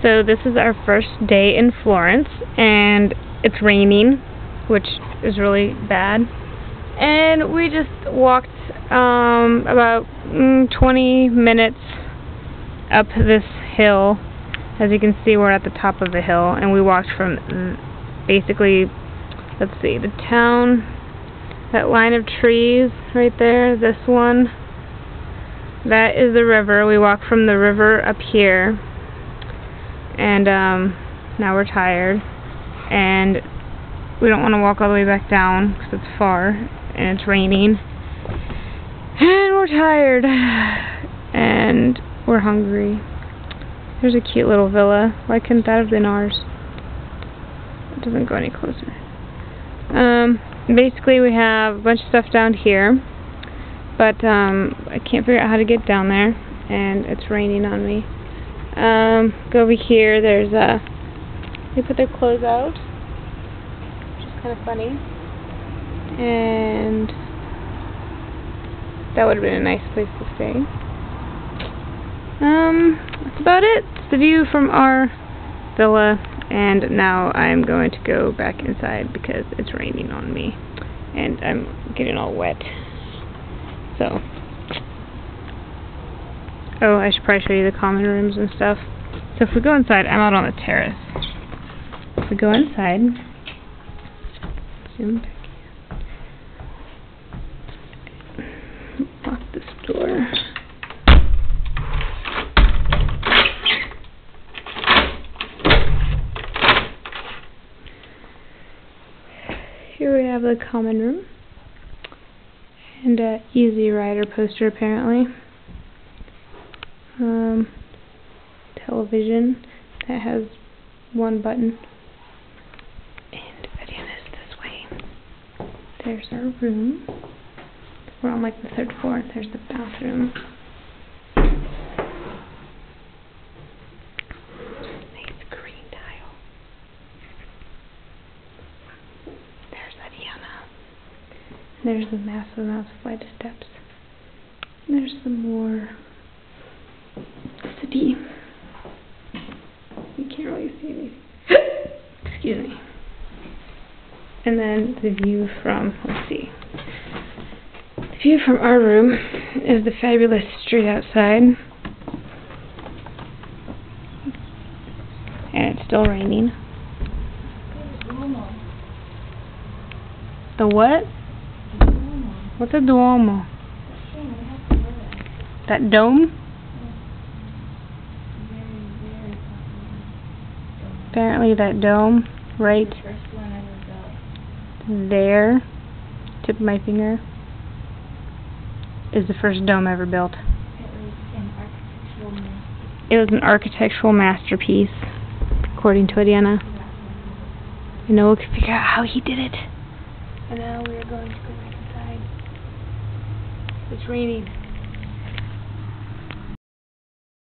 So this is our first day in Florence, and it's raining, which is really bad. And we just walked um, about mm, 20 minutes up this hill. As you can see, we're at the top of the hill, and we walked from basically, let's see, the town, that line of trees right there, this one. That is the river. We walked from the river up here and um, now we're tired. And we don't want to walk all the way back down because it's far and it's raining. And we're tired. And we're hungry. There's a cute little villa. Why couldn't that have been ours? It doesn't go any closer. Um, basically we have a bunch of stuff down here. But um, I can't figure out how to get down there. And it's raining on me um, go over here, there's a, they put their clothes out, which is kind of funny, and that would have been a nice place to stay. Um, that's about it. It's the view from our villa, and now I'm going to go back inside because it's raining on me, and I'm getting all wet. So, Oh, I should probably show you the common rooms and stuff. So if we go inside, I'm out on the terrace. If we go inside, zoom back here. Lock this door. Here we have the common room and a Easy Rider poster apparently um, television that has one button. And this way. There's our room. We're on like the third floor. There's the bathroom. Nice green tile. There's Ariana. There's the massive, massive flight of steps. There's some more city. You can't really see anything. Excuse me. And then the view from, let's see. The view from our room is the fabulous street outside. And it's still raining. The what? What's a Duomo? That dome? Apparently that dome right there, tip of my finger, is the first dome ever built. It was an architectural masterpiece, according to Ariana. You know, we could figure out how he did it. And now we are going to go back inside. It's raining.